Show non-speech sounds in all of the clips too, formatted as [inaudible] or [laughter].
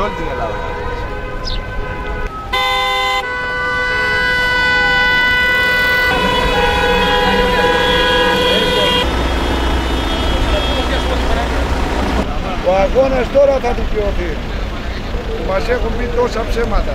σε όλη την Ελλάδα. Ο αγώνας τώρα θα δικαιωθεί. Που μας έχουν πει τόσα ψέματα.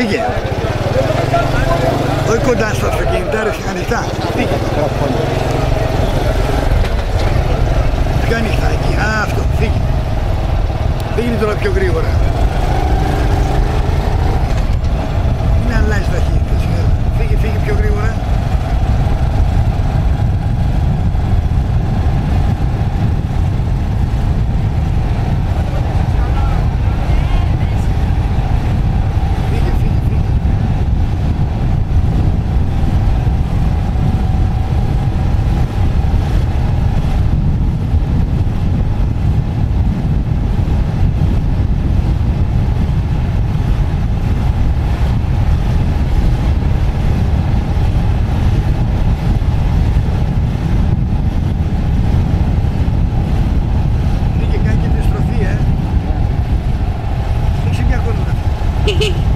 Φύγε. Όχι κοντά στο αυτοκίνητο, ρε ανοιχτά. Φύγε. Πιο ανοιχτά εκεί. Α, αυτό. Φύγε. Φύγε τώρα πιο γρήγορα. Μην αλλάζεις ταχύτητα. σιγά. Φύγε, φύγε πιο γρήγορα. hee [laughs]